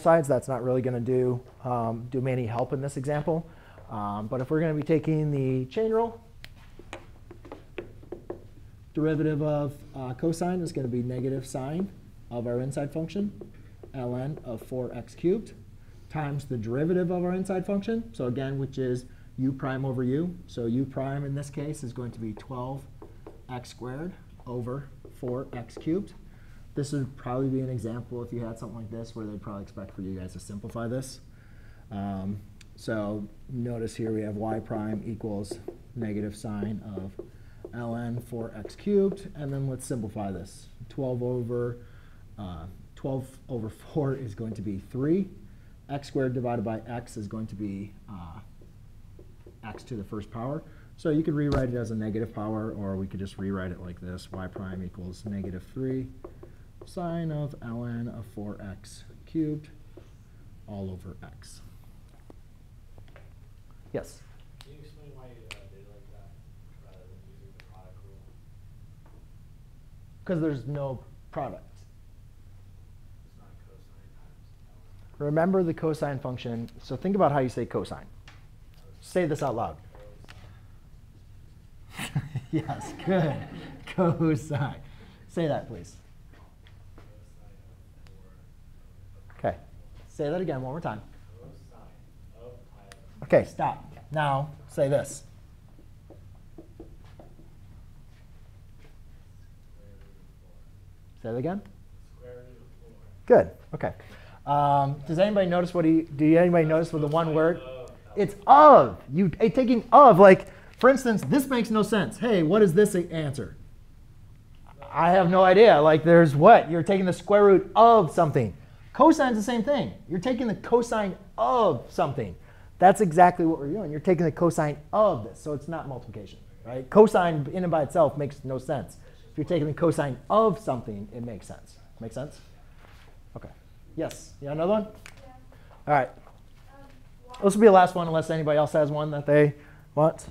sides, that's not really going to do, um, do me any help in this example. Um, but if we're going to be taking the chain rule, derivative of uh, cosine is going to be negative sine of our inside function, ln of 4x cubed, times the derivative of our inside function. So again, which is u prime over u. So u prime in this case is going to be 12x squared over 4x cubed. This would probably be an example if you had something like this where they'd probably expect for you guys to simplify this. Um, so notice here we have y prime equals negative sine of ln 4x cubed. And then let's simplify this. 12 over, uh, 12 over 4 is going to be 3. x squared divided by x is going to be uh, x to the first power. So you could rewrite it as a negative power, or we could just rewrite it like this. y prime equals negative 3 sine of ln of 4x cubed all over x. Yes? Can you explain why you uh, did it like that rather than using the product rule? Because there's no product. It's not cosine times ln. Remember the cosine function. So think about how you say cosine. Say this out loud. yes, good. Cosine. Say that, please. Okay. Say that again one more time. Cosine of pi ln Okay, stop. Now say this. square root of 4. Say it again. Square root of 4. Good. Okay. Um, does anybody notice what he? Do anybody notice with the one word? It's of. You taking of like, for instance, this makes no sense. Hey, what is this answer? I have no idea. Like, there's what? You're taking the square root of something. Cosine's the same thing. You're taking the cosine of something. That's exactly what we're doing. You're taking the cosine of this, so it's not multiplication, right? Cosine in and by itself makes no sense. If you're taking the cosine of something, it makes sense. Make sense? Okay. Yes. You got another one? All right. This will be the last one unless anybody else has one that they want.